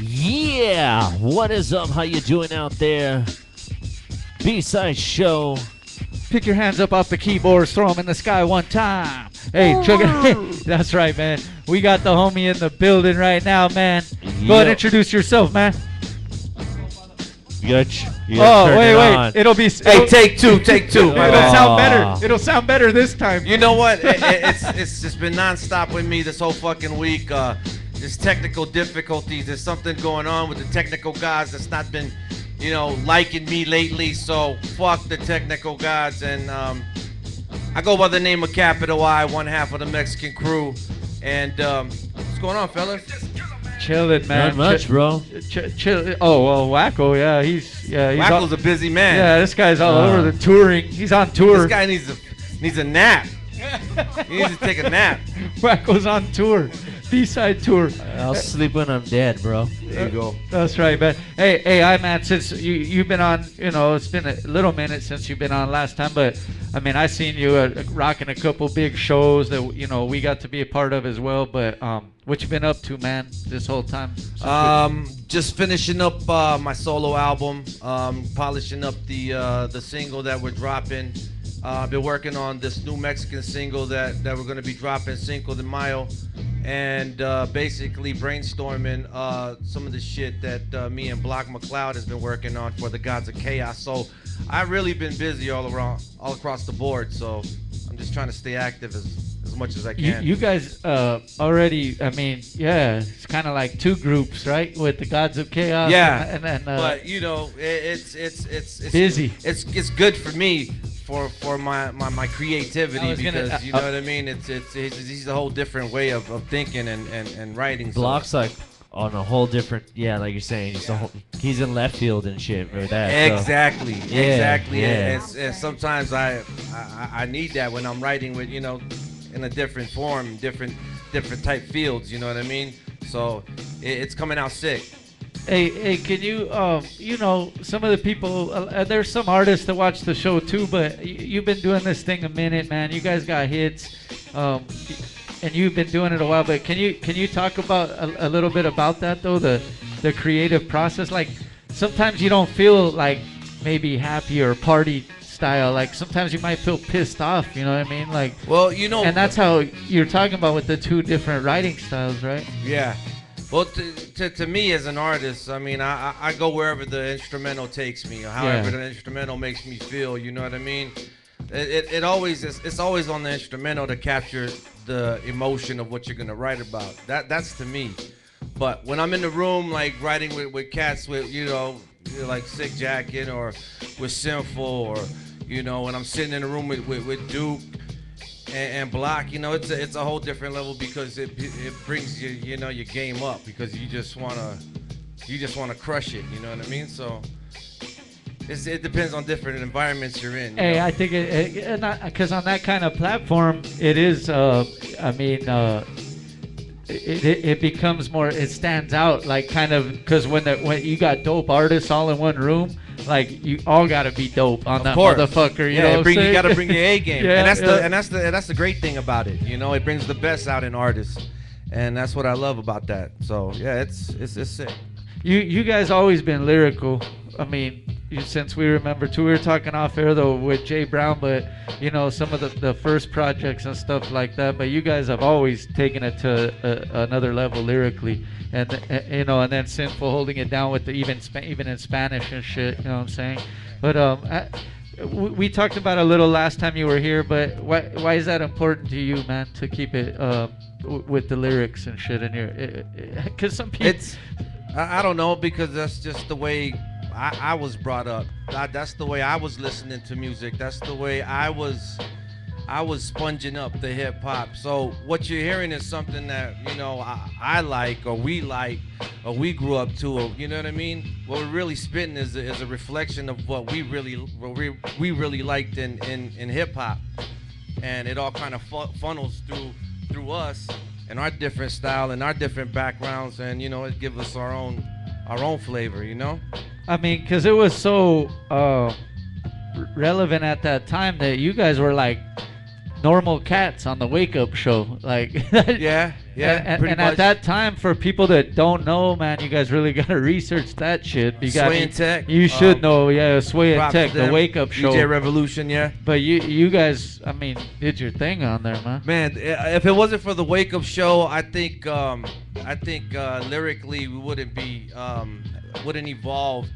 Yeah, what is up? How you doing out there? B-side show. Pick your hands up off the keyboards, throw them in the sky one time. Hey, check it. That's right, man. We got the homie in the building right now, man. Go ahead and introduce yourself, man. You gotta, ch- you gotta Oh, wait, it wait. on. It'll be. Hey, it'll- take two, take two. It'll my Aw. sound better. It'll sound better this time. You know what? It- it- it's it's just been nonstop with me this whole fucking week. Uh, there's technical difficulties. There's something going on with the technical guys that's not been, you know, liking me lately. So fuck the technical guys. And um, I go by the name of Capitol I, one half of the Mexakinz crew. And um, what's going on, fellas? Chilling, man. Not much, Ch- bro. ch- chill. Oh well, Wackoe. Yeah, he's yeah. He's all- Wackoe's a busy man. yeah, this guy's all Uh. over the touring. He's on tour. This guy needs a needs a nap. He needs to take a nap. Wackoe's on tour. B-side tour. I'll sleep when I'm dead, bro. There you go. That's right, man. Hey, hey, I man, since you you've been on, you know, it's been a little minute since you've been on last time, but I mean, I seen you uh, rocking a couple big shows that you know we got to be a part of as well. But um, what you been up to, man, this whole time? Um, just finishing up uh, my solo album, um, polishing up the uh, the single that we're dropping. Uh, I've been working on this new Mexakinz single that, that we're gonna be dropping Cinco de Mayo, and uh, basically brainstorming uh, some of the shit that uh, me and Block McCloud has been working on for the Gods of Chaos. So I've really been busy all around, all across the board. So I'm just trying to stay active as as much as I can. you guys uh, already, I mean, yeah, it's kind of like two groups, right? With the Gods of Chaos. Yeah, and, and, uh, but you know, it, it's it's it's it's Busy. It's it's good for me for for my my, my creativity was gonna- because you uh, know what I mean. It's it's it's, it's a whole different way of, of thinking and, and, and writing. so- Block's like on a whole different, yeah, like you're saying, he's, a whole, he's in left field and shit for that. so- Exactly, Yeah, exactly. yeah. And, and, and sometimes I, I I need that when I'm writing with you know, in a different form, different different type fields. You know what I mean? So it, it's coming out sick. Hey, hey, can you, um, you know, some of the people, uh, there's some artists that watch the show too, but y- you've been doing this thing a minute, man. You guys got hits, um, and you've been doing it a while. But can you can you talk about a, a little bit about that though, the the creative process? Like sometimes you don't feel like maybe happy or party style. Like sometimes you might feel pissed off. You know what I mean? Like, Well, you know, and that's how you're talking about with the two different writing styles, right? Yeah. Well, to, to, to me as an artist, I mean, I, I go wherever the instrumental takes me, or however Yeah. the instrumental makes me feel. You know what I mean? It, it, it always is. It's always on the instrumental to capture the emotion of what you're gonna write about. That that's to me. But when I'm in the room, like writing with, with cats, with you know, you know, like Sick Jacken or with Sinful, or you know, when I'm sitting in the room with, with, with Duke and, and block, you know, it's a, it's a whole different level because it it brings you you know your game up because you just wanna you just wanna crush it, you know what I mean? So it's, it depends on different environments you're in. you Hey, know? I think it because on that kind of platform, it is. Uh, I mean, uh, it, it it becomes more. It stands out, like kind of because when the when you got dope artists all in one room, like you all got to be dope on Of that course. motherfucker. You yeah, know, bring, you gotta bring your A game, Yeah, and that's yeah. the and that's the and that's the great thing about it. You know, it brings the best out in artists, and that's what I love about that. So yeah, it's it's it's sick. You you guys always been lyrical. I mean, since we remember too, we were talking off air though with Jay Brown, but you know some of the, the first projects and stuff like that. But you guys have always taken it to a, another level lyrically, and uh, you know, and then Sinful holding it down with the even even in Spanish and shit. You know what I'm saying? But um. I, we talked about a little last time you were here, but why why is that important to you, man? To keep it uh, w- with the lyrics and shit in here, because some people. It's I don't know because that's just the way I, I was brought up. That, that's the way I was listening to music. That's the way I was I was sponging up the hip hop. So what you're hearing is something that you know I, I like or we like or we grew up to. Or, you know what I mean? What we're really spitting is a, is a reflection of what we really what we, we really liked in in, in hip hop, and it all kind of fu- funnels through through us and our different style and our different backgrounds, and you know it gives us our own our own flavor. You know? I mean, because it was so uh, relevant at that time that you guys were like normal cats on the Wake Up Show. Like, Yeah. Yeah, and, and, and at that time, for people that don't know, man, you guys really gotta research that shit. You got Sway and Tech, You should um, know, yeah, Sway and Tech, the. Wake Up Show. DJ Revolution, yeah. but you, you guys, I mean, did your thing on there, man. Man, if it wasn't for the Wake Up Show, I think um, I think uh, lyrically we wouldn't be um, wouldn't evolve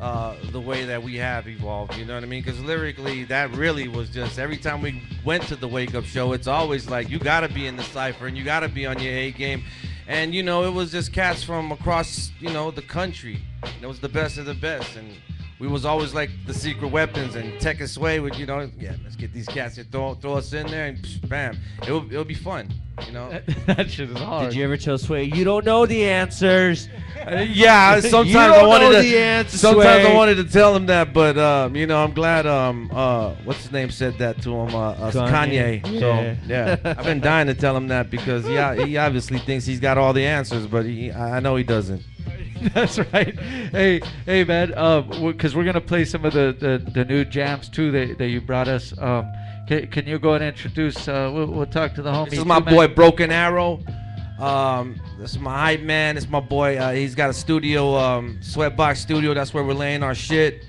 uh, the way that we have evolved. You know what I mean? Because lyrically, that really was just every time we went to the Wake Up Show, it's always like you got to be in the cipher and you got to be on your A game. And you know, it was just cats from across you know the country. It was the best of the best, and we was always like the secret weapons. And Tech and Sway would you know, yeah, let's get these cats to throw throw us in there and psh, bam, it'll it'll be fun. You know. that shit is hard. Did you ever tell Sway you don't know the answers? Uh, yeah, sometimes You I don't wanted know to. the answer, sometimes I wanted to tell him that, but um, you know, I'm glad. Um, uh, what's his name said that to him? Uh, uh, Kanye. Kanye. Yeah. So yeah, I've been dying to tell him that because yeah, he obviously thinks he's got all the answers, but he, I I know he doesn't. That's right. Hey, hey, man. Um, because we're gonna play some of the, the, the new jams too that, that you brought us. Um, can, can you go and introduce? Uh, we'll, we'll talk to the homie. This is too, my man. boy Broken Arrow. Um, this is my hype man. This is my boy. Uh, he's got a studio, um, Sweatbox Studio. That's where we're laying our shit.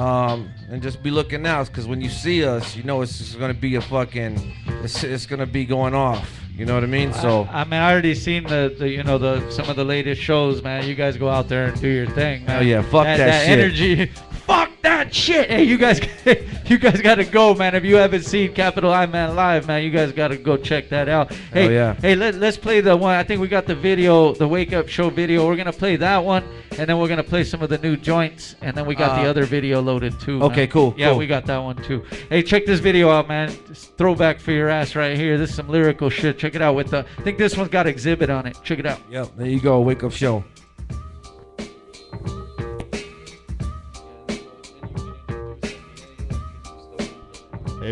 Um, and just be looking out, because when you see us, you know it's just gonna be a fucking. It's, it's gonna be going off. You know what I mean? So. I, I mean, I already seen the, the you know the some of the latest shows, man. You guys go out there and do your thing, man. Hell yeah, fuck that that shit. energy. Fuck shit. Hey, you guys, you guys gotta go, man. If you haven't seen Capitol I Man live, man, you guys gotta go check that out. Hey, Hell yeah. hey, let, let's play the one. I think we got the video, the Wake Up Show video. We're gonna play that one, and then we're gonna play some of the new joints, and then we got the Uh, other video loaded too. okay, man. cool, Yeah, cool. we got that one too. Hey, check this video out, man. Just throwback for your ass right here. This is some lyrical shit. Check it out. With the, I think this one's got Xzibit on it. Check it out. Yep, there you go. Wake up show.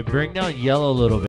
Bring down yellow a little bit.